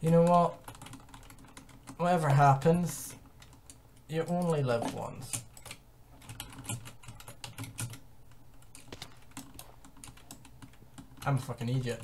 You know what? Whatever happens, you only live once. I'm a fucking idiot.